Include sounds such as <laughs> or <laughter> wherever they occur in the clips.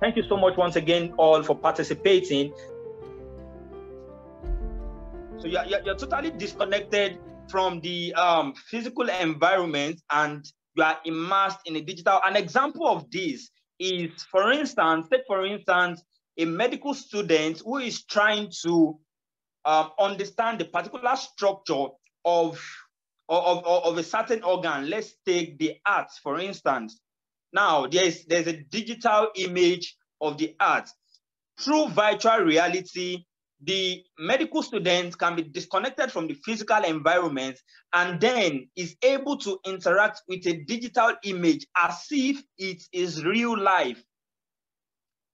Thank you so much once again, all, for participating. So you're, you're, you're totally disconnected from the um, physical environment and you are immersed in a digital. An example of this is, for instance, take for instance, a medical student who is trying to um, understand the particular structure of, of, of, of a certain organ. Let's take the heart, for instance. Now, there's, there's a digital image of the art. Through virtual reality, the medical student can be disconnected from the physical environment and then is able to interact with a digital image as if it is real life.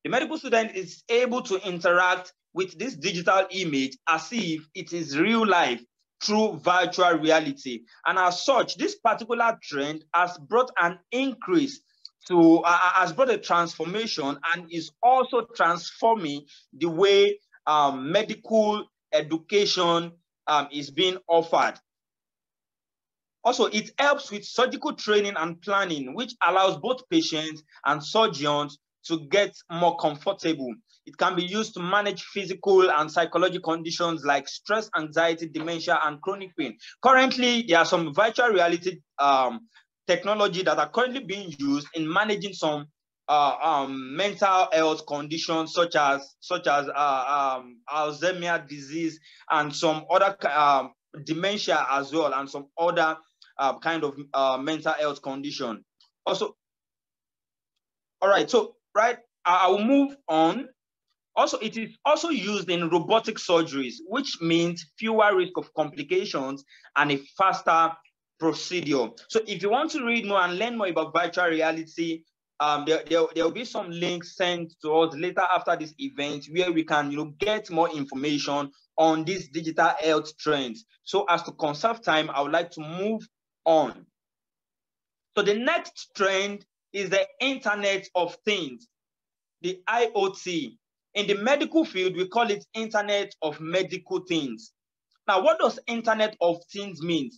The medical student is able to interact with this digital image as if it is real life through virtual reality. And as such, this particular trend has brought an increase to, uh, uh, has brought a transformation and is also transforming the way um, medical education um, is being offered. Also, it helps with surgical training and planning, which allows both patients and surgeons to get more comfortable. It can be used to manage physical and psychological conditions like stress, anxiety, dementia, and chronic pain. Currently, there are some virtual reality um, technology that are currently being used in managing some uh, um, mental health conditions such as such as uh, um, Alzheimer's disease and some other um, dementia as well, and some other uh, kind of uh, mental health condition. Also, all right. So right, I will move on. Also, it is also used in robotic surgeries, which means fewer risk of complications and a faster procedure. So if you want to read more and learn more about virtual reality, um, there, there, will be some links sent to us later after this event where we can you know, get more information on these digital health trends. So as to conserve time, I would like to move on. So the next trend is the Internet of Things, the IoT. In the medical field, we call it Internet of Medical Things. Now, what does Internet of Things mean?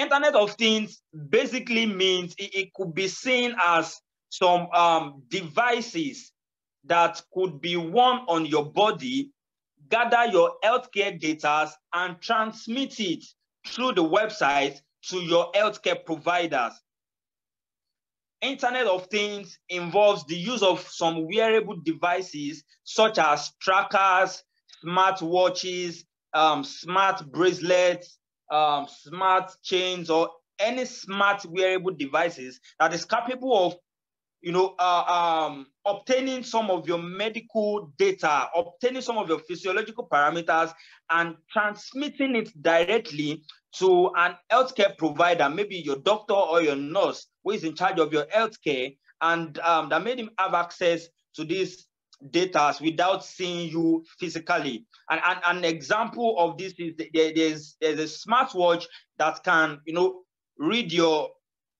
Internet of Things basically means it, it could be seen as some um, devices that could be worn on your body, gather your healthcare data and transmit it through the website to your healthcare providers. Internet of Things involves the use of some wearable devices such as trackers, smart watches, um, smart bracelets, um, smart chains, or any smart wearable devices that is capable of you know, uh, um, obtaining some of your medical data, obtaining some of your physiological parameters, and transmitting it directly to an healthcare provider, maybe your doctor or your nurse who is in charge of your healthcare, and um, that made him have access to these data without seeing you physically. And, and an example of this is there, there's there's a smartwatch that can you know read your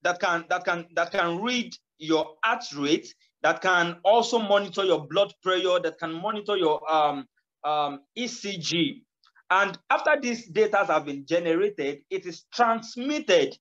that can that can that can read your heart rate, that can also monitor your blood pressure, that can monitor your um, um, ECG. And after these data have been generated, it is transmitted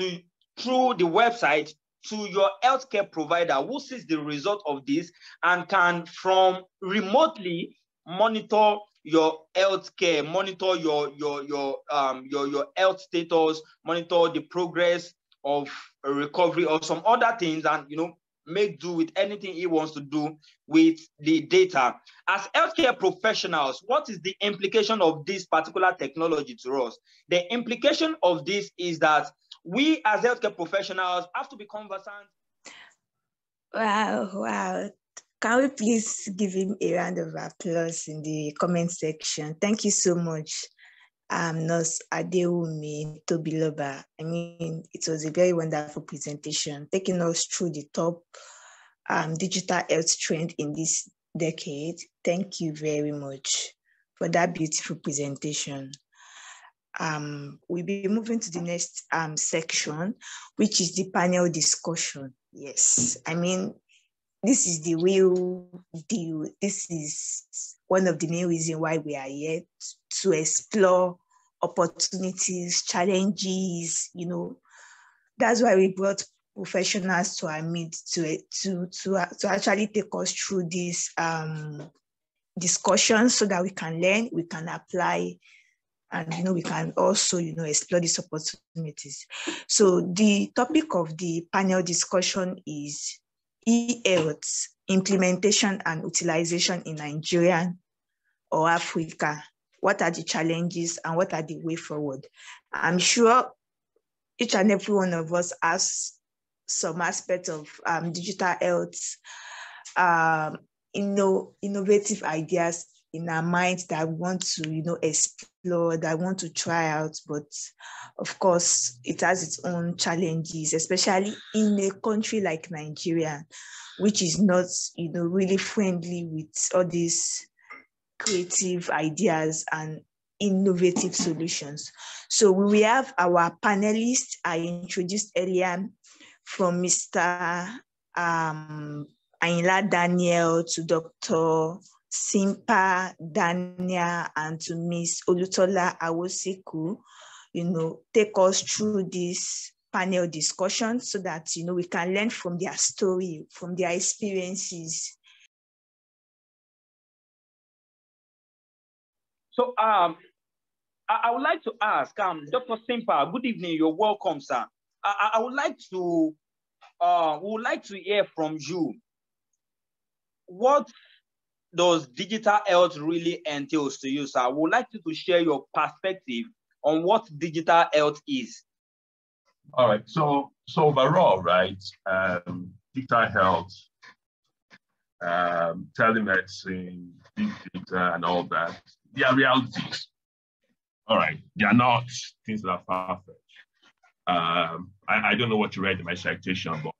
to through the website to your healthcare provider who sees the result of this and can from remotely monitor your health care, monitor your your your um your your health status, monitor the progress of recovery or some other things and you know make do with anything he wants to do with the data. As healthcare professionals, what is the implication of this particular technology to us? The implication of this is that we as healthcare professionals have to be conversant. Wow, wow. Can we please give him a round of applause in the comment section? Thank you so much um, Nurse Adewumi Tobiloba. I mean, it was a very wonderful presentation, taking us through the top um, digital health trend in this decade. Thank you very much for that beautiful presentation. Um, we'll be moving to the next um, section, which is the panel discussion. Yes, I mean, this is the real deal. This is one of the main reasons why we are here to explore opportunities, challenges, you know. That's why we brought professionals to our admit to to to to actually take us through this um, discussion so that we can learn, we can apply, and you know we can also you know explore these opportunities. So the topic of the panel discussion is e-health implementation and utilization in Nigeria or Africa. What are the challenges and what are the way forward? I'm sure each and every one of us has some aspect of um, digital health, um, innovative ideas in our minds that we want to, you know, explore, that we want to try out. But of course, it has its own challenges, especially in a country like Nigeria, which is not, you know, really friendly with all these creative ideas and innovative solutions. So we have our panelists I introduced earlier from Mr. Um, Ayinla Daniel to Dr. Simpa Daniel and to Miss Olutola Awosiku, you know, take us through this panel discussion so that, you know, we can learn from their story, from their experiences. So um, I, I would like to ask, um, Dr. Simpa, good evening, you're welcome, sir. I, I would like to, uh, we would like to hear from you. What does digital health really entails to you, sir? I would like you to share your perspective on what digital health is. All right. So, so overall, right, um, digital health, um, telemedicine, big data, and all that, they are realities. All right. They are not things that are far-fetched. Um, I, I, don't know what you read in my citation, but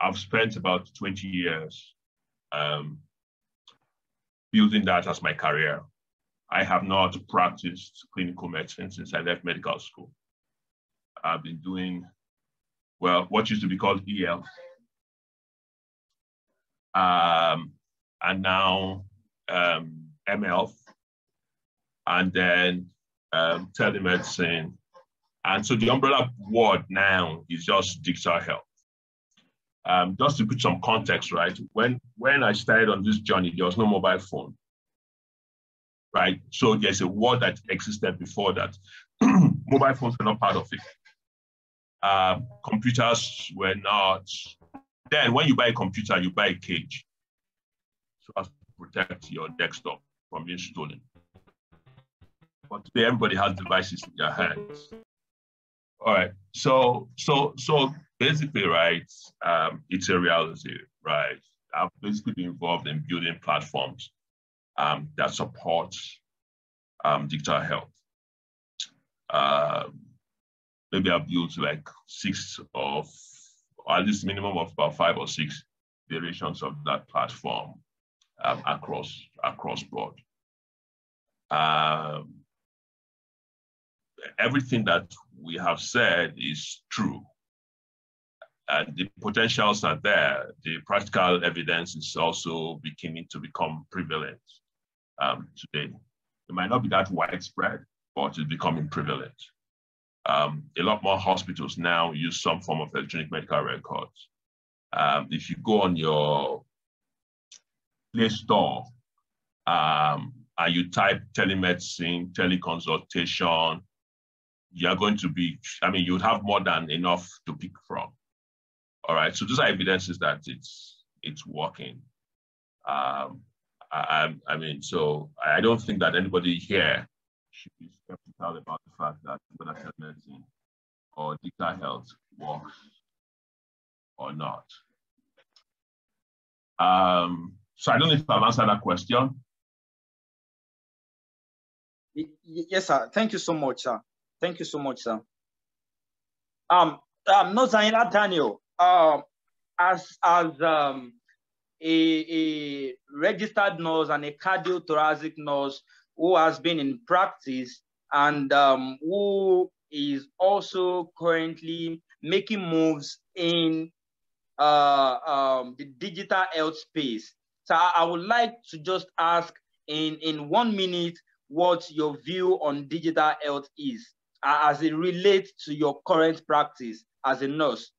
I've spent about 20 years um, building that as my career. I have not practiced clinical medicine since I left medical school. I've been doing, well, what used to be called EL. Um, and now um, ML, and then um, telemedicine. And so the umbrella word now is just digital health. Um, just to put some context, right? When, when I started on this journey, there was no mobile phone, right? So there's a world that existed before that. <clears throat> mobile phones were not part of it. Um, computers were not. Then when you buy a computer, you buy a cage so as to protect your desktop from being stolen. But today everybody has devices in their hands. All right. So so so basically, right, um, it's a reality, right? I've basically been involved in building platforms um, that support um, digital health. Um, maybe I've built like six of, or at least minimum of about five or six variations of that platform um, across across board. Um, everything that we have said is true. And the potentials are there. The practical evidence is also beginning to become prevalent um, today. It might not be that widespread, but it's becoming prevalent. Um, a lot more hospitals now use some form of electronic medical records. Um, if you go on your Play Store um, and you type telemedicine, teleconsultation, you're going to be, I mean, you would have more than enough to pick from. All right, so those are evidences that it's it's working. Um, I, I mean, so I don't think that anybody here should be skeptical about the fact that whether telemedicine or digital health works or not. Um, so I don't know if I've answered that question. Yes, sir. Thank you so much, sir. Thank you so much, sir. Um, um, no, Zaina Daniel, uh, as as um, a, a registered nurse and a cardiothoracic nurse who has been in practice and um, who is also currently making moves in uh, um, the digital health space. So I, would like to just ask in, in one minute what your view on digital health is as it relates to your current practice as a nurse?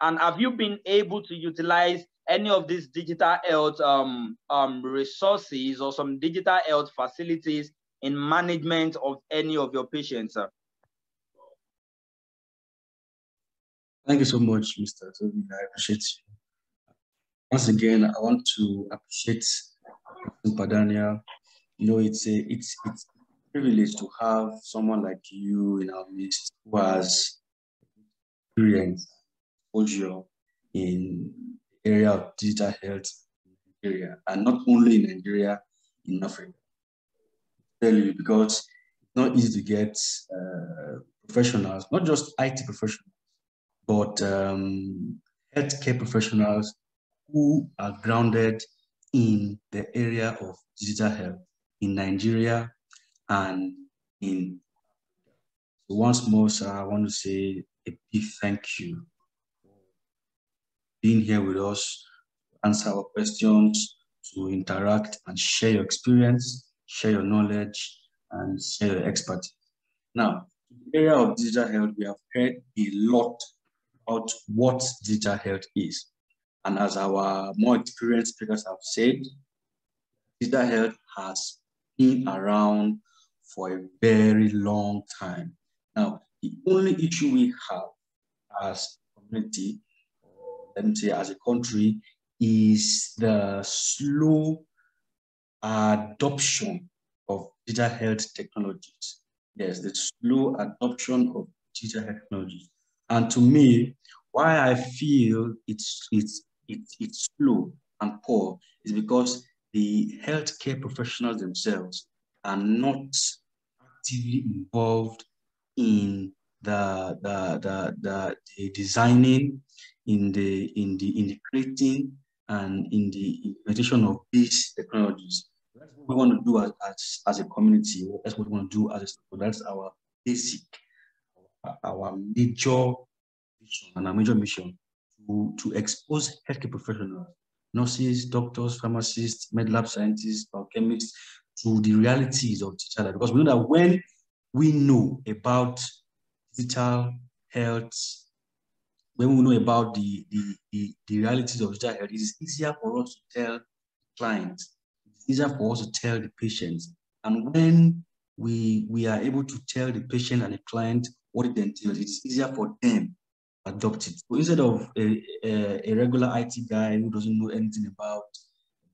And have you been able to utilize any of these digital health um, um, resources or some digital health facilities in management of any of your patients? Sir? Thank you so much, Mr. Toby. I appreciate you. Once again, I want to appreciate Padania. You know, it's a it's it's a privilege to have someone like you in our midst who has experience, exposure in the area of digital health in Nigeria, and not only in Nigeria, in Africa. You because it's not easy to get uh, professionals, not just IT professionals, but um, healthcare professionals who are grounded in the area of digital health in Nigeria and in so once more, sir, I want to say a big thank you being here with us, to answer our questions, to interact and share your experience, share your knowledge, and share your expertise. Now, in the area of digital health, we have heard a lot about what digital health is. And as our more experienced speakers have said, digital health has been around for a very long time. Now, the only issue we have as community, let me say as a country, is the slow adoption of digital health technologies. Yes, the slow adoption of digital technologies. And to me, why I feel it's, it's, it's, it's slow and poor is because the healthcare professionals themselves are not actively involved in the, the, the, the, the designing, in the, in the, in the creating, and in the implementation of these technologies. That's what we want to do as, as, as a community. That's what we want to do as a That's our basic, our major vision and our major mission to, to expose healthcare professionals, nurses, doctors, pharmacists, med lab scientists, biochemists to the realities of digital health. Because we know that when we know about digital health, when we know about the, the, the, the realities of digital health, it is easier for us to tell clients, it's easier for us to tell the patients. And when we, we are able to tell the patient and the client what it entails, it's easier for them adopt it. So instead of a, a, a, regular IT guy who doesn't know anything about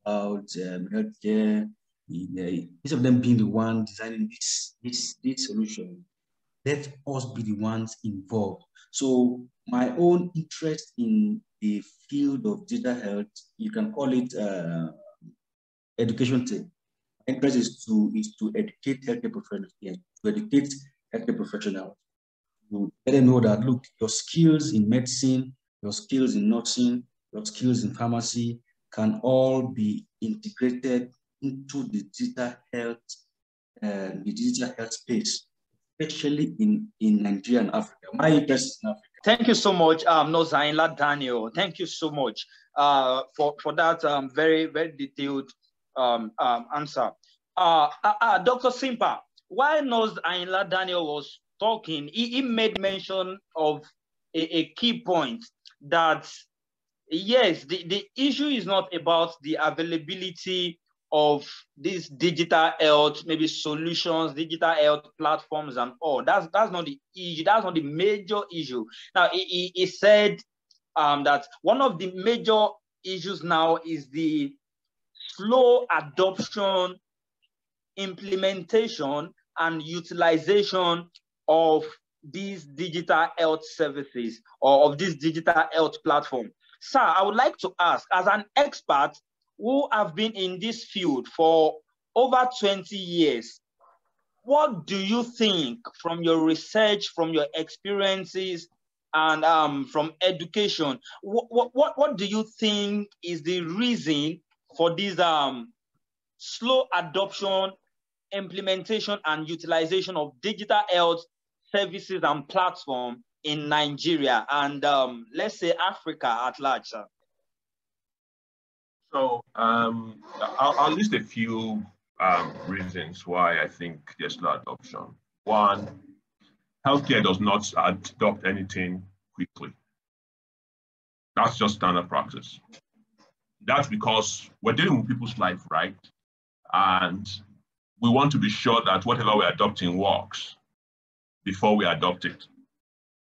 about um, healthcare, instead of them being the one designing this this this solution, let us be the ones involved. So my own interest in the field of digital health, you can call it uh, education team. Interest is to is to educate healthcare professionals, yes, to educate healthcare professionals you let them know that look, your skills in medicine, your skills in nursing, your skills in pharmacy can all be integrated into the digital health, uh, the digital health space, especially in, in Nigeria and Africa. My interest is in Africa. Thank you so much, um, Nozainla Daniel. Thank you so much uh, for, for that um, very, very detailed um, um, answer. Uh, uh, uh, Dr. Simpa, why Nozainla Daniel was talking, he, he made mention of a, a key point that yes, the, the issue is not about the availability of these digital health, maybe solutions, digital health platforms, and all. That's that's not the issue. That's not the major issue. Now, he, he, said um, that one of the major issues now is the slow adoption, implementation, and utilization of these digital health services or of this digital health platform. Sir, I would like to ask, as an expert who have been in this field for over 20 years, what do you think from your research, from your experiences, and um, from education, what, what, what do you think is the reason for this um, slow adoption, implementation, and utilization of digital health services and platform in Nigeria and um, let's say Africa at large? Sir? So um, I'll, I'll, list a few um, reasons why I think there's no adoption. One, healthcare does not adopt anything quickly. That's just standard practice. That's because we're dealing with people's life, right? And we want to be sure that whatever we're adopting works before we adopt it.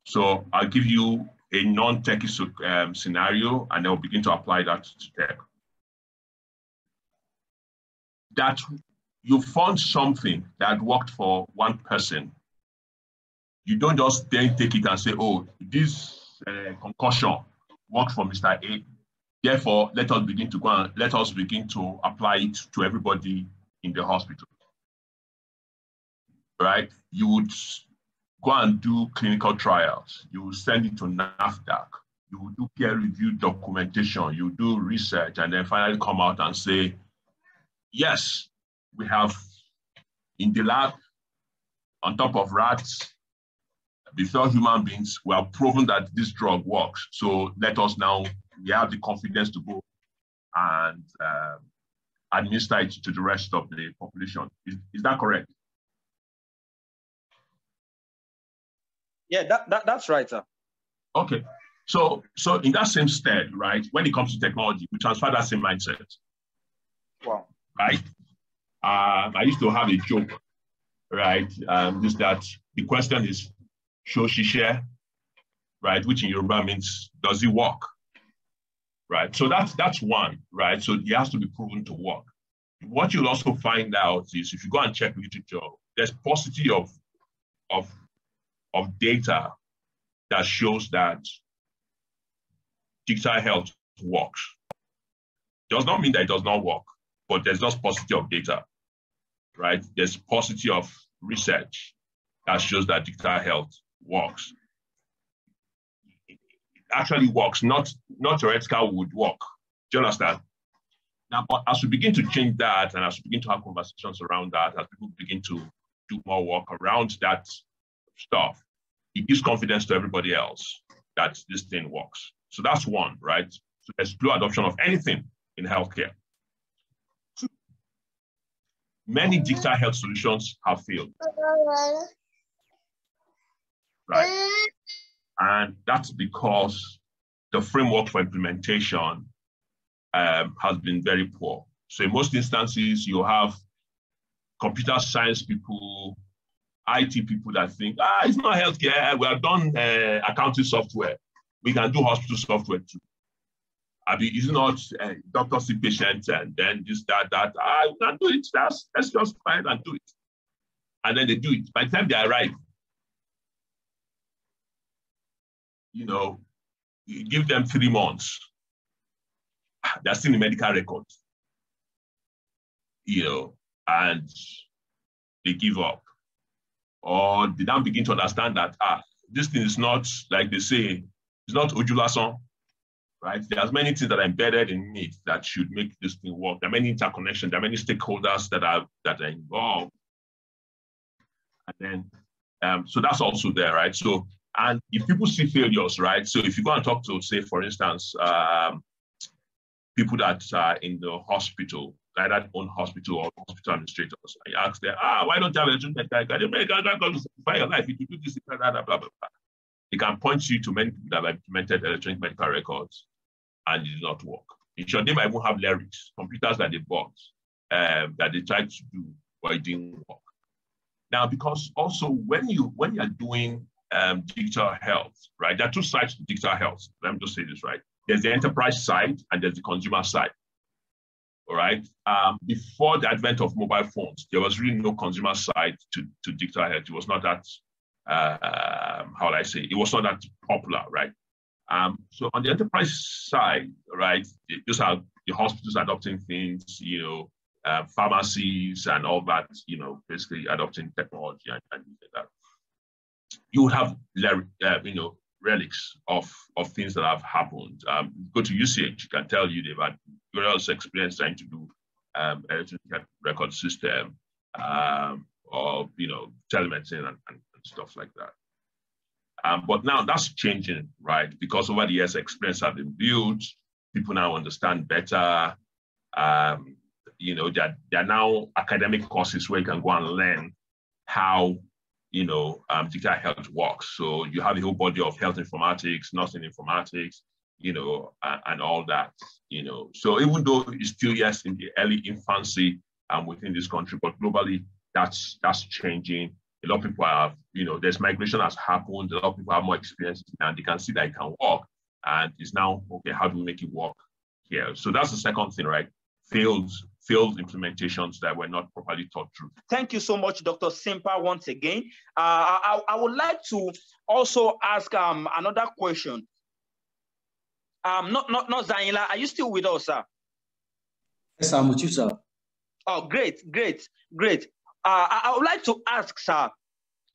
So I'll give you a non-techie um, scenario and then we'll begin to apply that to tech. That you found something that worked for one person. You don't just then take it and say, oh, this uh, concussion worked for Mr. A. Therefore, let us begin to go and let us begin to apply it to everybody in the hospital. Right? You would go and do clinical trials. You send it to NAFDAC. You do peer review documentation. You do research and then finally come out and say, yes, we have in the lab, on top of rats, before human beings, we have proven that this drug works. So let us now, we have the confidence to go and um, administer it to the rest of the population. Is, is that correct? Yeah, that, that, that's right, sir. Okay. So, so in that same stead, right, when it comes to technology, we transfer that same mindset. Wow. Right? Uh, I used to have a joke, right? Um, just that the question is, shows she share, right? Which in Yoruba means, does it work? Right? So that's that's one, right? So it has to be proven to work. What you'll also find out is if you go and check literature, there's paucity of of of data that shows that digital health works. Does not mean that it does not work, but there's just paucity of data, right? There's paucity of research that shows that digital health works. It actually works, not, not theoretical would work. Do you understand? Now, but as we begin to change that and as we begin to have conversations around that, as people begin to do more work around that stuff, it gives confidence to everybody else that this thing works. So that's one, right? So there's slow adoption of anything in healthcare. Many digital health solutions have failed. Right? And that's because the framework for implementation um, has been very poor. So in most instances, you have computer science people IT people that think, ah, it's not healthcare. We have done uh, accounting software. We can do hospital software too. I mean, it's not uh, doctor see patients and then this, that, that. Ah, we can do it. That's, let's just try and do it. And then they do it. By the time they arrive, you know, you give them three months. They're still in medical records. You know, and they give up or they now begin to understand that ah, this thing is not like they say, it's not ojulason, right? Many things that are embedded in it that should make this thing work. There are many interconnections, there are many stakeholders that are that are involved. And then um, so that's also there, right? So and if people see failures, right? So if you go and talk to, say, for instance, um, people that are in the hospital, that own hospital or hospital administrators. I ask them, ah, why don't you have a student like that? American to simplify your life. If you do this, blah, blah, blah, blah, blah. They can point you to many that have implemented electronic medical records and it did not work. In short, they might even have lyrics, computers that they bought um, that they tried to do, but it didn't work. Now, because also when you when you're doing um, digital health, right? There are two sides to digital health. Let me just say this right. There's the enterprise side and there's the consumer side all right? Um, before the advent of mobile phones, there was really no consumer side to, to digital health. It was not that, uh, um, how would I say, it was not that popular, right? Um, so on the enterprise side, right, those are the hospitals adopting things, you know, uh, pharmacies and all that, you know, basically adopting technology and, and that. You would have, uh, you know, relics of, of things that have happened. Um, go to UCH, you can tell you they've had various experience trying to do um, electronic record system um, or, you know, telemedicine and, and, and stuff like that. Um, but now that's changing, right? Because over the years, experience have been built. People now understand better. Um, you know, there, there are now academic courses where you can go and learn how you know, um, digital health works. So you have a whole body of health informatics, nursing informatics, you know, and, and, all that, you know. So even though it's still yes in the early infancy um, within this country, but globally that's that's changing. A lot of people have, you know, there's migration has happened. A lot of people have more experience and they can see that it can work. And it's now okay. How do we make it work here? So that's the second thing, right? Failed failed implementations that were not properly thought through. Thank you so much, Dr. Simpa, once again. Uh, I, I, would like to also ask um, another question. Um, not, not, not Zanila, are you still with us, sir? Yes, I'm with you, sir. Oh, great, great, great. Uh, I, I would like to ask, sir,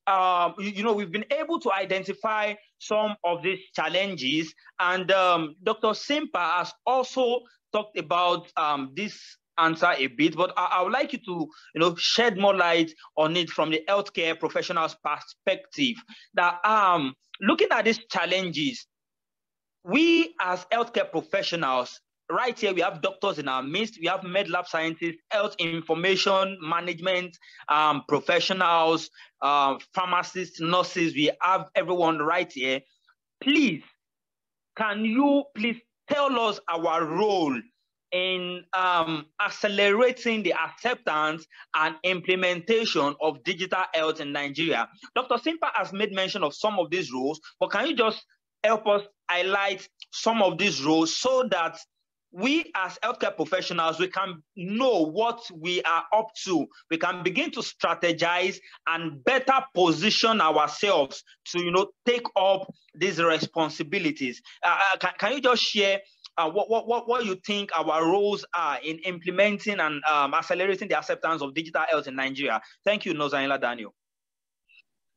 um, you, you, know, we've been able to identify some of these challenges, and um, Dr. Simpa has also talked about um, this answer a bit, but I, I, would like you to, you know, shed more light on it from the healthcare professionals' perspective. That um, looking at these challenges, we as healthcare professionals, right here, we have doctors in our midst, we have med lab scientists, health information management um, professionals, uh, pharmacists, nurses, we have everyone right here. Please, can you please tell us our role in um, accelerating the acceptance and implementation of digital health in Nigeria. Dr. Simpa has made mention of some of these roles, but can you just help us highlight some of these roles so that we as healthcare professionals, we can know what we are up to. We can begin to strategize and better position ourselves to, you know, take up these responsibilities. Uh, uh can, can you just share uh, what, what, what, what you think our roles are in implementing and um, accelerating the acceptance of digital health in Nigeria. Thank you, Nozaila Daniel.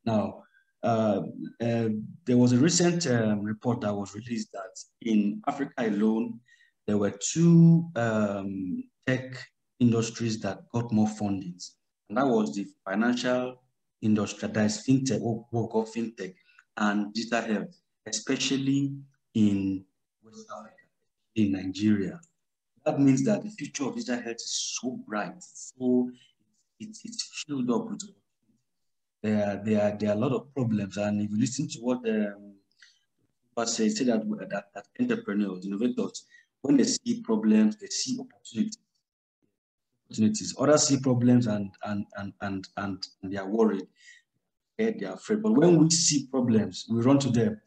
Now, uh, uh, there was a recent um, report that was released that in Africa alone, there were two um, tech industries that got more fundings. And that was the financial industry, that is fintech, what we call fintech, and digital health, especially in West Africa in Nigeria. That means that the future of digital health is so bright, so it's, it's filled up with there, there, there are a lot of problems. And if you listen to what um, say, say that, that, that entrepreneurs, innovators, when they see problems, they see opportunities. Opportunities. Others see problems and and and and and, they are worried. they are afraid. But when we see problems, we run to them.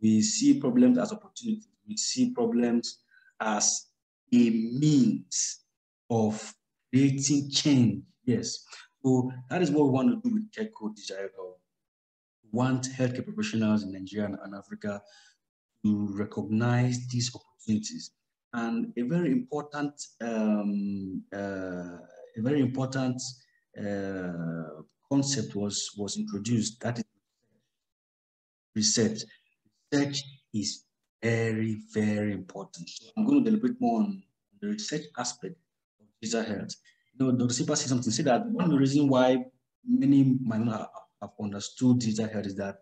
We see problems as opportunities. We see problems as a means of creating change. Yes. So that is what we want to do with CareCode Digital. We want healthcare professionals in Nigeria and Africa to recognize these opportunities. And a very important, um, uh, a very important uh, concept was, was introduced. That is research. Research is very, very important. So I'm going to deliberate more on the research aspect of digital health. You know, Dr. Simpa said something, said that one of the reasons why many might not have understood digital health is that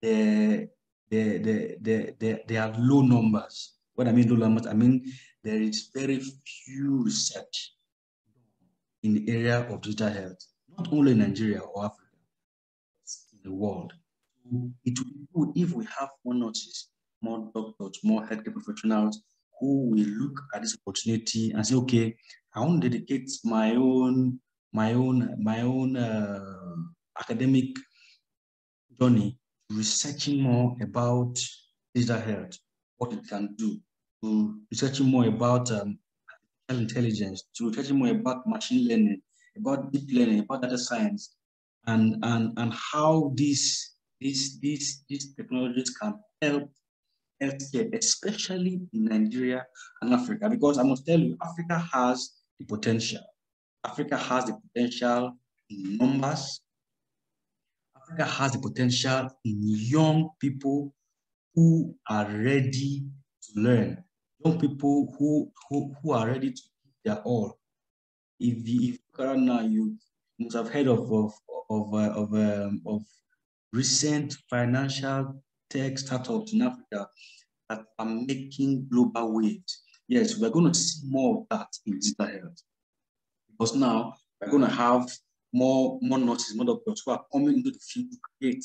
they, they, they, they, they, they have low numbers. What I mean I mean there is very few research in the area of digital health, not only in Nigeria or Africa, in the world. It would be if we have more nurses more doctors, more healthcare professionals who will look at this opportunity and say, okay, I want to dedicate my own, my own, my own uh, academic journey researching more about digital health, what it can do, researching more about um, intelligence, to researching more about machine learning, about deep learning, about data science, and and and how these these these these technologies can help healthcare, especially in Nigeria and Africa, because I must tell you, Africa has the potential. Africa has the potential in numbers. Africa has the potential in young people who are ready to learn, young people who, who, who are ready to give their all. If you, if you now, you must have heard of, of, of, uh, of, um, of recent financial tech startups in Africa that are making global waves. Yes, we're going to see more of that in digital health. Because now we're going to have more, more nurses, more doctors who are coming into the field to create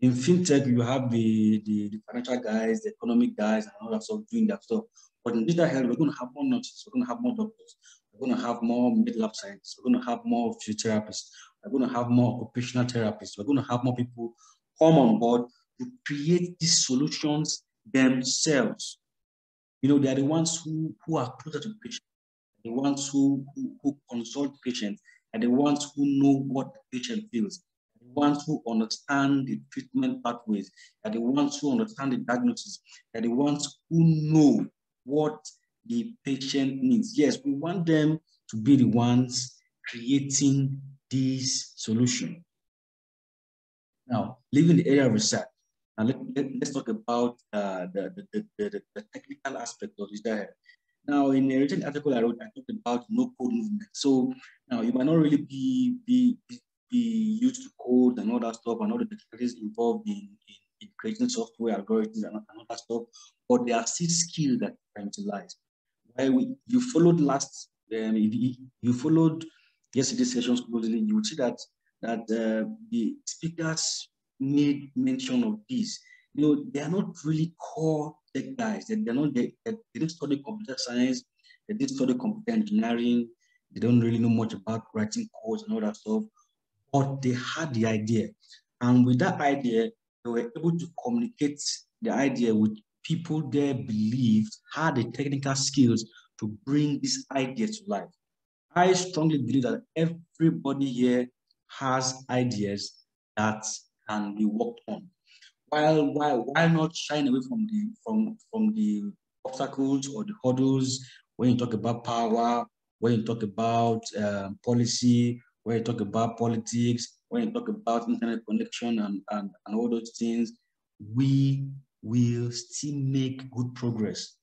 In fintech, you have the, the, the financial guys, the economic guys, and all that stuff doing that stuff. But in digital health, we're going to have more nurses, we're going to have more doctors, we're going to have more med-lab scientists, we're going to have more physiotherapists, we're going to have more occupational therapists, we're going to have more people come on board to create these solutions themselves. You know, they are the ones who, who are closer to patients, the ones who, who, who consult patients, and the ones who know what the patient feels, ones who understand the treatment pathways, are the ones who understand the diagnosis, are the ones who know what the patient needs. Yes, we want them to be the ones creating this solution. Now, leaving the area of research, and let, us talk about uh, the, the, the, the, technical aspect of this Now, in a recent article I wrote, I talked about no code movement. So now you might not really be, be, be used to code and all that stuff and all the technologies involved in, in, in creating software algorithms and, and all that stuff, but there are still skills that can utilize. While we, you followed last, um, you, followed yesterday's sessions closely, you would see that that uh, the speakers made mention of this. You know, they are not really core tech guys. They, they're not, they, they didn't study computer science, they did study computer engineering, they don't really know much about writing codes and all that stuff, but they had the idea. And with that idea, they were able to communicate the idea with people they believed had the technical skills to bring this idea to life. I strongly believe that everybody here has ideas that can be worked on. While, while, while not shying away from the, from, from the obstacles or the hurdles when you talk about power, when you talk about um, policy, when you talk about politics, when you talk about internet connection and, and, and all those things, we will still make good progress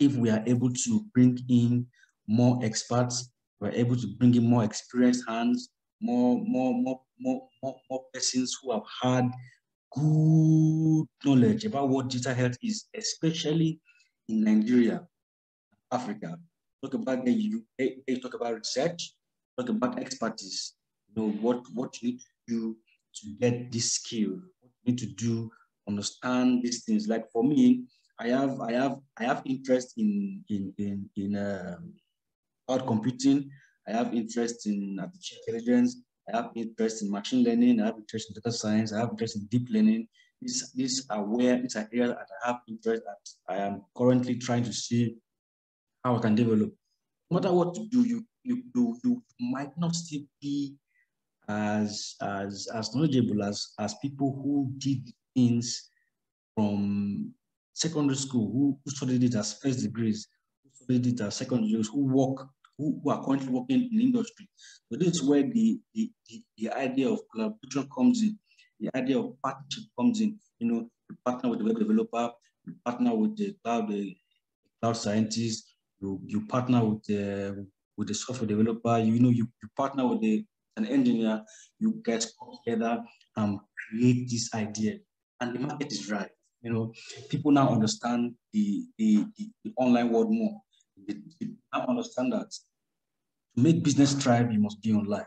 if we are able to bring in more experts, we're able to bring in more experienced hands, more, more, more, more, more, more persons who have had good knowledge about what digital health is, especially in Nigeria, Africa. Talk about the you, talk about research, talk about expertise. You know what what you need to do to get this skill. What you need to do, understand these things. Like for me, I have I have I have interest in in in in um, cloud computing. I have interest in artificial intelligence. I have interest in machine learning. I have interest in data science. I have interest in deep learning. These, these are where these are areas that I have interest at. I am currently trying to see how I can develop. No matter what you do, you you you, you might not still be as as as knowledgeable as as people who did things from secondary school, who, who studied it as first degrees, who studied it as second degrees, who work who, who are currently working in industry. So this is where the, the, the, the idea of collaboration comes in, the idea of partnership comes in. You know, you partner with the web developer, you partner with the cloud, the cloud scientist, you, you partner with the with the software developer, you know, you, you partner with the an engineer, you get together and create this idea. And the market is right. You know, people now understand the, the, the, the online world more. They, they now understand that to make business thrive, you must be online.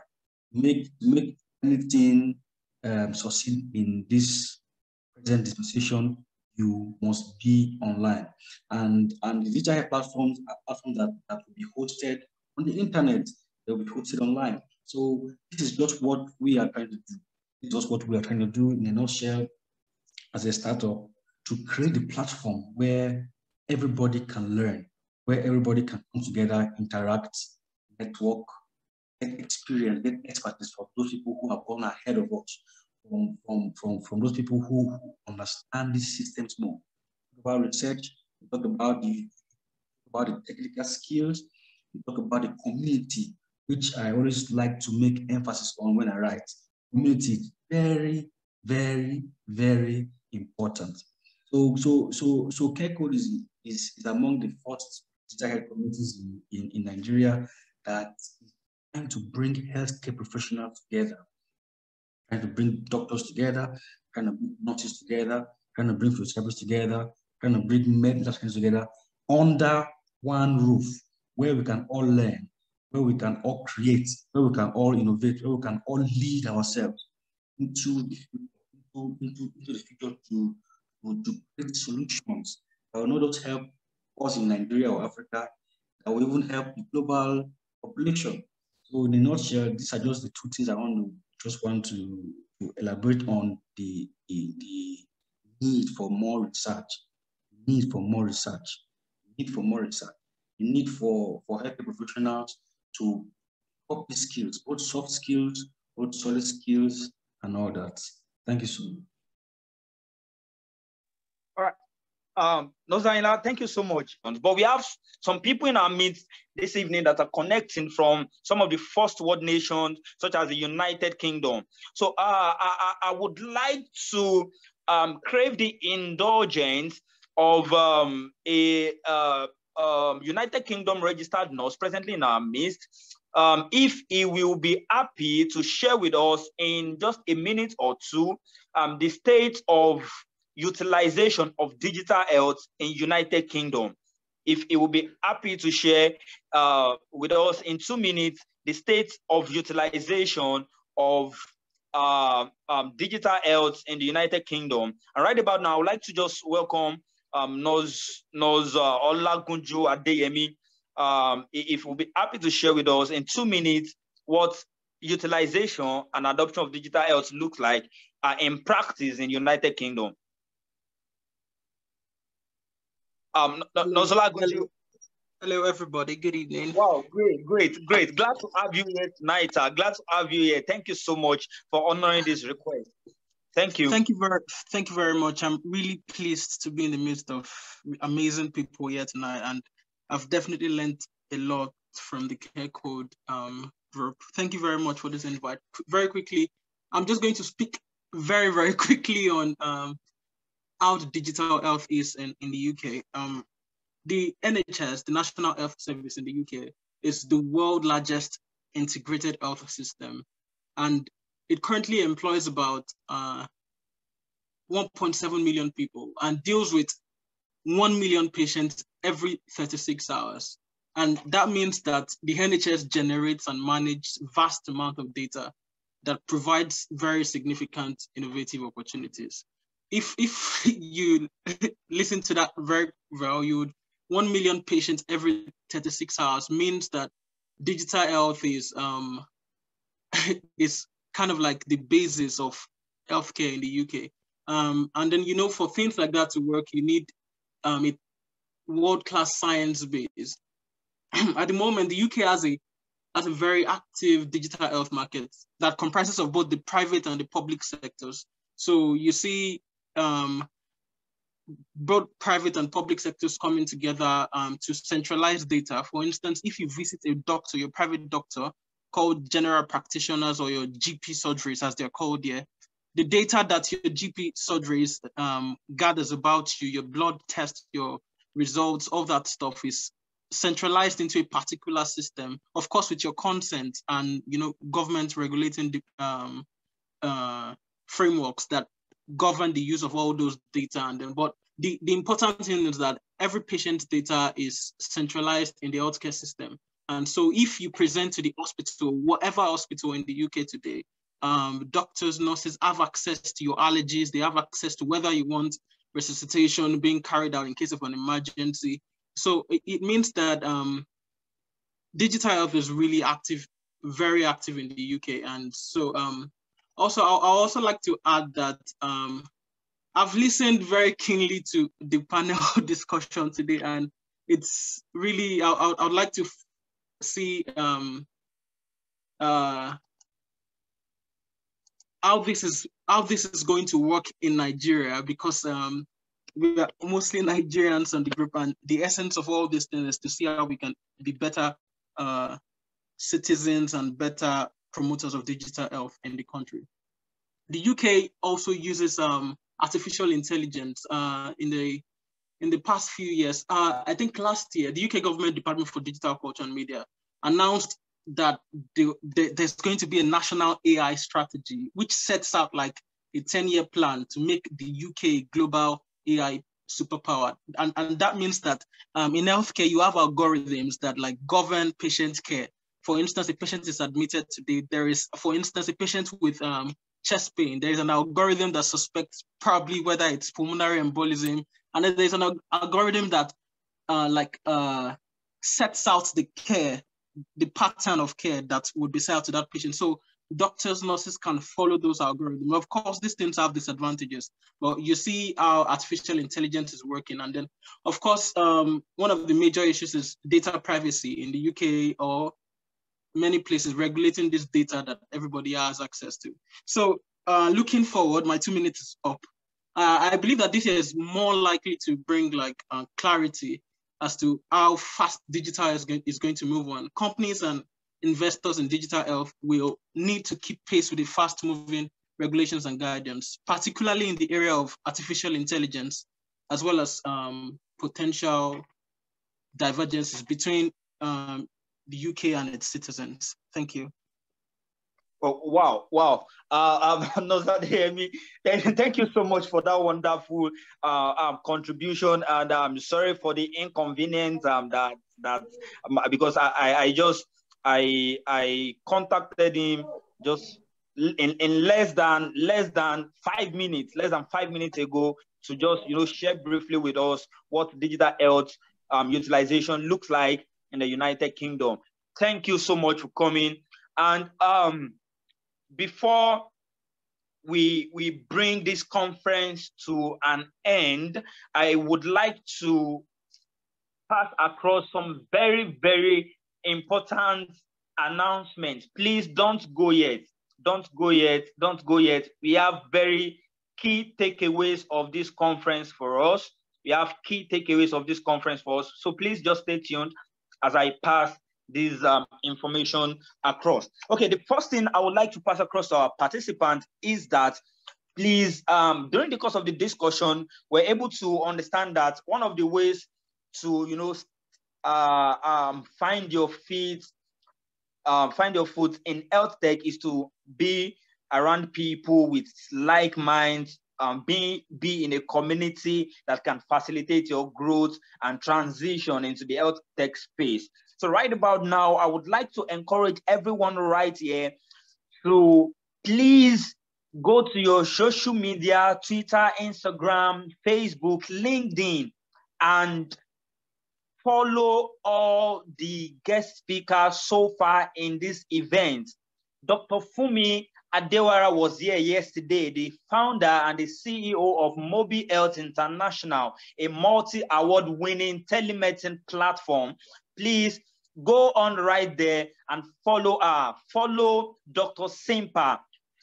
Make make anything um, succeed in this present dispensation, you must be online. And and the digital platforms are platforms that, that will be hosted on the internet. They'll be hosted online. So this is just what we are trying to do. This is just what we are trying to do in a nutshell as a startup to create a platform where everybody can learn, where everybody can come together, interact, network, get experience, get expertise from those people who have gone ahead of us, from, from, from, from those people who understand these systems more. Talk about research, talk about the about the technical skills, we talk about the community, which I always like to make emphasis on when I write. Community, very, very, very important. So, so, so, so CareCode is, is, is among the first digital communities in, in, in Nigeria that is trying to bring healthcare professionals together, trying to bring doctors together, trying to bring nurses together, trying to bring physiotherapists together, trying to bring medical students together under one roof where we can all learn, where we can all create, where we can all innovate, where we can all lead ourselves into, into, into, into the future to, to create solutions that will not just help us in Nigeria or Africa, that will even help the global population. So in a nutshell, these are just the two things I want to just want to, to elaborate on the, the, the need for more research, need for more research, need for more research, the need for, for health professionals to copy skills, both soft skills, both solid skills, and all that. Thank you so much. All right. Um, Nozaila, thank you so much. But we have some people in our midst this evening that are connecting from some of the first world nations, such as the United Kingdom. So uh, I, I would like to um, crave the indulgence of um, a uh, um, United Kingdom registered nurse presently in our midst, um, if he will be happy to share with us in just a minute or two um, the state of utilization of digital health in United Kingdom. If he will be happy to share uh, with us in two minutes the state of utilization of uh, um, digital health in the United Kingdom. And right about now, I would like to just welcome um, Nos, Nos uh, Olagunju Adeyemi. Um, if we'll be happy to share with us in two minutes what utilization and adoption of digital health looks like uh, in practice in United Kingdom. Um, Nos Olagunju. Hello, everybody. Good evening. Wow, great, great, great. Glad to have you here tonight. Uh, glad to have you here. Thank you so much for honoring this request. Thank you. Thank you very, thank you very much. I'm really pleased to be in the midst of amazing people here tonight, and I've definitely learned a lot from the CareCode um, group. Thank you very much for this invite. Very quickly, I'm just going to speak very, very <laughs> quickly on um, how the digital health is in, in the UK. Um, the NHS, the National Health Service in the UK, is the world largest integrated health system. And it currently employs about uh, 1.7 million people and deals with 1 million patients every 36 hours. And that means that the NHS generates and manages vast amount of data that provides very significant innovative opportunities. If, if <laughs> you <laughs> listen to that very well, you would 1 million patients every 36 hours means that digital health is, um, <laughs> is kind of like the basis of healthcare in the UK. Um, and then, you know, for things like that to work, you need um, a world-class science base. <clears throat> At the moment, the UK has a, has a very active digital health market that comprises of both the private and the public sectors. So you see um, both private and public sectors coming together um, to centralize data. For instance, if you visit a doctor, your private doctor, called general practitioners or your GP surgeries, as they're called here, the data that your GP surgeries um, gathers about you, your blood test, your results, all that stuff is centralized into a particular system, of course, with your consent and you know government regulating the um, uh, frameworks that govern the use of all those data. And then, but the, the important thing is that every patient's data is centralized in the healthcare system. And so if you present to the hospital, whatever hospital in the UK today, um, doctors, nurses have access to your allergies. They have access to whether you want resuscitation being carried out in case of an emergency. So it, it means that um, digital health is really active, very active in the UK. And so um, also, I also like to add that um, I've listened very keenly to the panel <laughs> discussion today, and it's really, I, I, would like to see um, uh, how this is how this is going to work in Nigeria because um, we are mostly <laughs> Nigerians on the group, and the essence of all this thing is to see how we can be better uh, citizens and better promoters of digital health in the country. The UK also uses um, artificial intelligence uh, in the in the past few years. Uh, I think last year, the UK government Department for Digital Culture and Media announced that the, the, there's going to be a national AI strategy, which sets out like a 10-year plan to make the UK global AI superpower. And, and that means that um, in healthcare, you have algorithms that like govern patient care. For instance, a patient is admitted today, there is, for instance, a patient with um, chest pain, there is an algorithm that suspects probably whether it's pulmonary embolism, and then there's an algorithm that uh, like uh, sets out the care, the pattern of care that would be set to that patient. So doctors, nurses can follow those algorithms. Of course, these things have disadvantages, but you see how artificial intelligence is working. And then, of course, um, one of the major issues is data privacy in the UK or many places regulating this data that everybody has access to. So uh, looking forward, my two minutes is up. Uh, I believe that this is more likely to bring like uh, clarity as to how fast digital is going, is going to move on. Companies and investors in digital health will need to keep pace with the fast moving regulations and guidance, particularly in the area of artificial intelligence, as well as um, potential divergences between um, the UK and its citizens. Thank you. Oh, wow, wow. Uh, <laughs> um, thank you so much for that wonderful uh, um, contribution. And I'm sorry for the inconvenience um, that, that um, because I, I, I just, I, I contacted him just in, in less than, less than five minutes, less than five minutes ago to just, you know, share briefly with us what digital health um, utilization looks like in the United Kingdom. Thank you so much for coming. And um, before we, we bring this conference to an end, I would like to pass across some very, very important announcements. Please don't go yet. Don't go yet. Don't go yet. We have very key takeaways of this conference for us. We have key takeaways of this conference for us. So please just stay tuned as I pass this um, information across. Okay, the first thing I would like to pass across to our participants is that please, um, during the course of the discussion, we're able to understand that one of the ways to, you know, uh, um, find your feet, uh, find your foot in health tech is to be around people with like minds, um, be, be in a community that can facilitate your growth and transition into the health tech space. So right about now, I would like to encourage everyone right here to please go to your social media, Twitter, Instagram, Facebook, LinkedIn, and follow all the guest speakers so far in this event. Dr. Funmi Adewara was here yesterday, the founder and the CEO of Mobihealth International, a multi-award winning telemedicine platform. Please go on right there and follow her. Follow Dr. Simpa.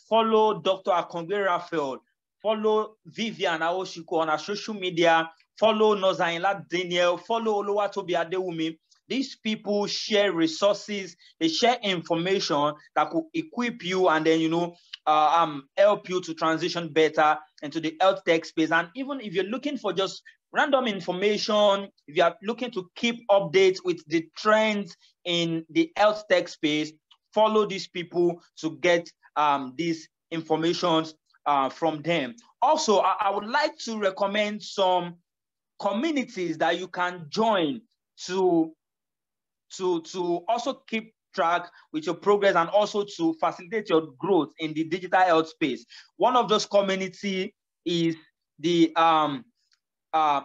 Follow Dr. Akongwe Raphael. Follow Vivian Aoshiko on our social media. Follow Nurse Ayinla Daniel. Follow Oluwatobi Adewumi. These people share resources, they share information that could equip you and then, you know, uh, um, help you to transition better into the health tech space. And even if you're looking for just random information, if you are looking to keep updates with the trends in the health tech space, follow these people to get um, these informations uh, from them. Also, I, I would like to recommend some communities that you can join to to, to also keep track with your progress and also to facilitate your growth in the digital health space. One of those community is the um, uh,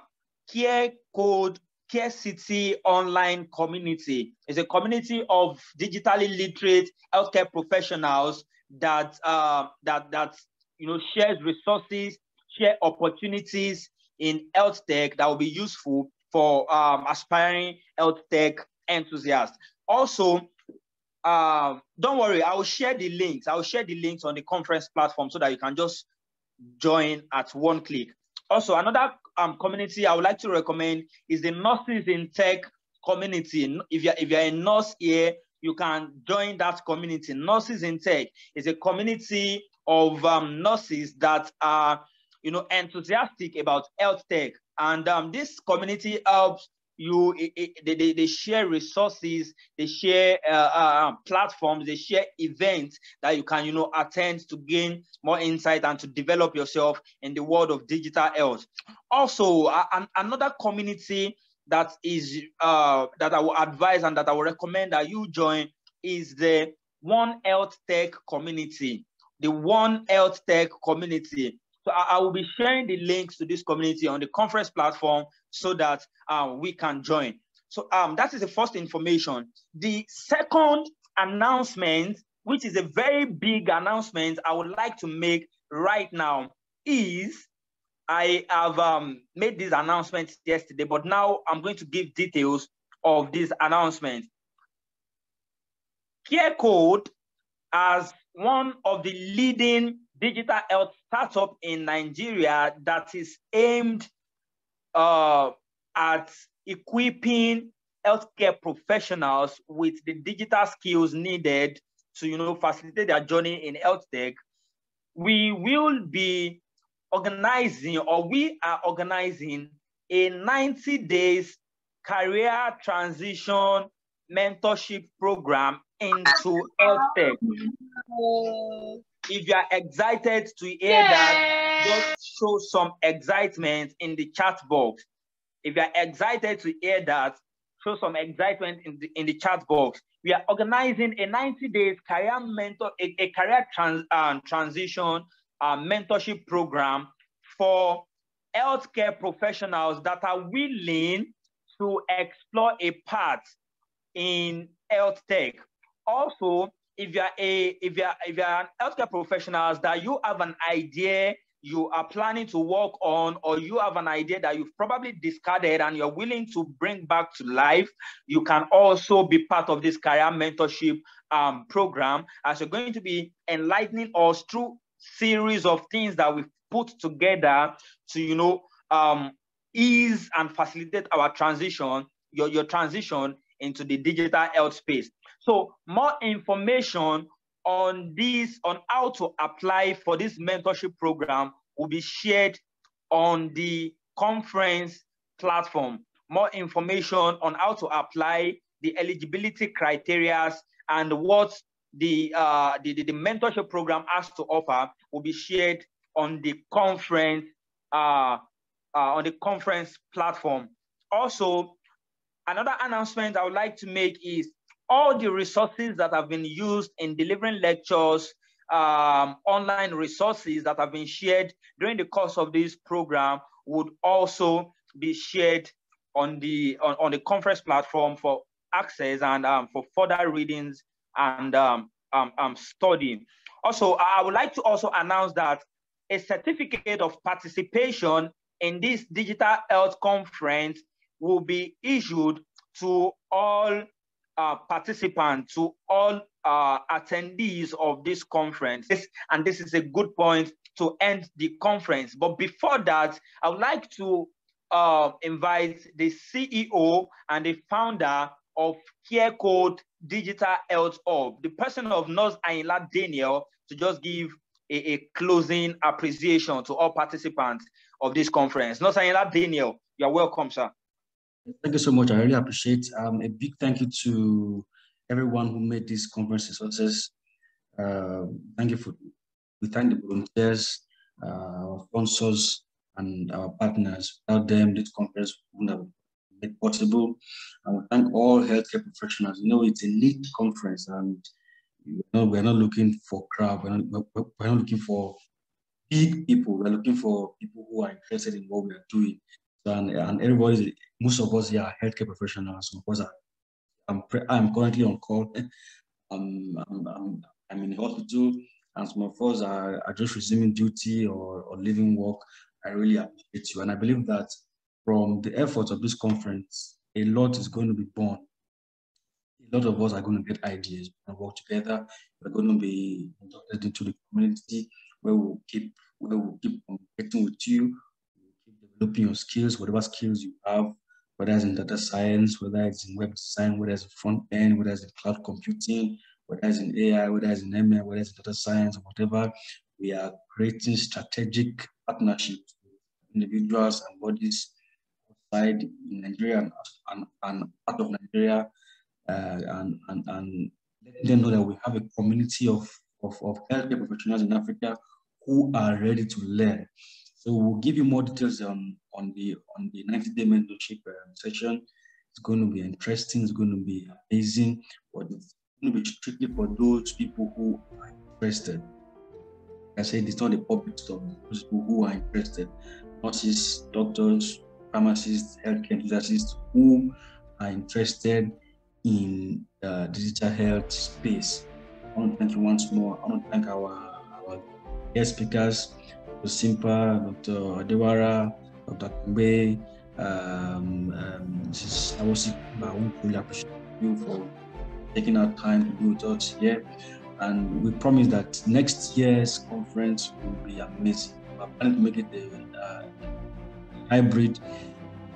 Care Code Care City online community. It's a community of digitally literate healthcare professionals that uh, that that you know shares resources, share opportunities in health tech that will be useful for um, aspiring health tech enthusiasts. Also, uh, don't worry, I will share the links. I will share the links on the conference platform so that you can just join at one click. Also, another um, community I would like to recommend is the Nurses in Tech community. If you're, if you're a nurse here, you can join that community. Nurses in Tech is a community of um, nurses that are, you know, enthusiastic about health tech. And um, this community helps you it, it, they, they share resources they share uh, uh, um, platforms they share events that you can you know attend to gain more insight and to develop yourself in the world of digital health also uh, an, another community that is uh, that i will advise and that i will recommend that you join is the one health tech community the One Health Tech community. So I, I, will be sharing the links to this community on the conference platform so that uh, we can join. So um, that is the first information. The second announcement, which is a very big announcement I would like to make right now, is I have um, made this announcement yesterday, but now I'm going to give details of this announcement. CareCode, as one of the leading digital health startup in Nigeria that is aimed uh, at equipping healthcare professionals with the digital skills needed to you know facilitate their journey in health tech we will be organizing or we are organizing a 90 days career transition mentorship program into health tech if you are excited to hear Yay! that just show some excitement in the chat box if you are excited to hear that show some excitement in the, in the chat box. We are organizing a 90 days career mentor, a, a career trans, uh, transition uh, mentorship program for healthcare professionals that are willing to explore a path in health tech. Also, if you're a if you're if you're an healthcare professionals that you have an idea you are planning to work on, or you have an idea that you've probably discarded and you're willing to bring back to life, you can also be part of this career mentorship um, program as you're going to be enlightening us through series of things that we've put together to, you know, um, ease and facilitate our transition, your, your transition into the digital health space. So more information on this, on how to apply for this mentorship program will be shared on the conference platform. More information on how to apply the eligibility criteria and what the, uh, the, the, the, mentorship program has to offer will be shared on the conference uh, uh, on the conference platform. Also, another announcement I would like to make is all the resources that have been used in delivering lectures, um, online resources that have been shared during the course of this program would also be shared on the on, on the conference platform for access and um, for further readings and um, um, um, studying. Also, I would like to also announce that a certificate of participation in this digital health conference will be issued to all uh, participants, to all uh, attendees of this conference. And this is a good point to end the conference. But before that, I would like to uh, invite the CEO and the founder of CareCode Digital Health Hub, the person of Nurse Ayinla Daniel, to just give a, a, closing appreciation to all participants of this conference. Nurse Ayinla Daniel, you're welcome, sir. Thank you so much. I really appreciate um, a big thank you to everyone who made this conference a success. Uh, thank you for, we thank the volunteers, uh, our sponsors, and our partners. Without them, this conference wouldn't have made possible. And we thank all healthcare professionals. You know, it's a lead conference and you know, we're not looking for crowd. We're not, we're not looking for big people. We're looking for people who are interested in what we are doing. So, and, and everybody, most of us are healthcare professionals. Some of us are, I'm, I'm currently on call. <laughs> I'm, I'm, I'm, in hospital, and some of us are, are just resuming duty or, or leaving work. I really appreciate you. And I believe that from the efforts of this conference, a lot is going to be born. A lot of us are going to get ideas and work together. We're going to be inducted into the community where we'll keep where we'll keep communicating with you, developing your skills, whatever skills you have, whether it's in data science, whether it's in web design, whether it's in front end, whether it's in cloud computing, whether it's in AI, whether it's in ML, whether it's in data science, or whatever. We are creating strategic partnerships with individuals and bodies outside in Nigeria and, and, and out of Nigeria, uh, and, and, and letting them know that we have a community of, of, of healthcare professionals in Africa who are ready to learn so we'll give you more details on, on the on the 90-day mentorship um, session. It's going to be interesting. It's going to be amazing, but it's going to be strictly for those people who are interested. I said it's not a public stuff. Those people who are interested, nurses, doctors, pharmacists, healthcare enthusiasts who are interested in the digital health space. I want to thank you once more. I want to thank our, our guest speakers. Simpa, Dr. Adewara, Dr. Kumbe, um, um, Mrs. Awosi. I want to really appreciate you for taking our time to be with us here. And we promise that next year's conference will be amazing. We're planning to make it a, hybrid,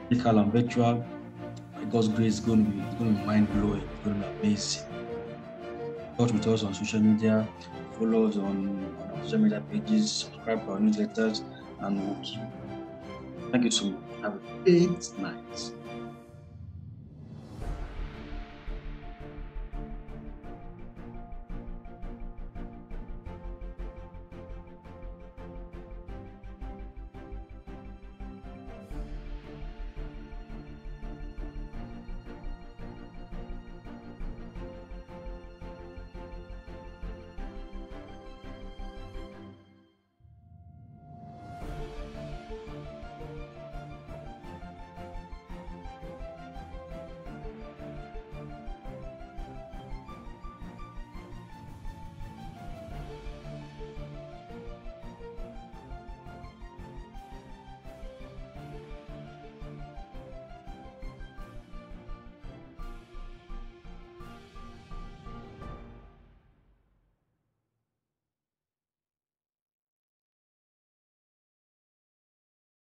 physical and virtual. By God's grace, it's going to be, it's going to be mind blowing. It's going to be amazing. Touch with us on social media, follow us on, social media pages, subscribe to our newsletters, and we'll keep. Thank you so much. Have a great night.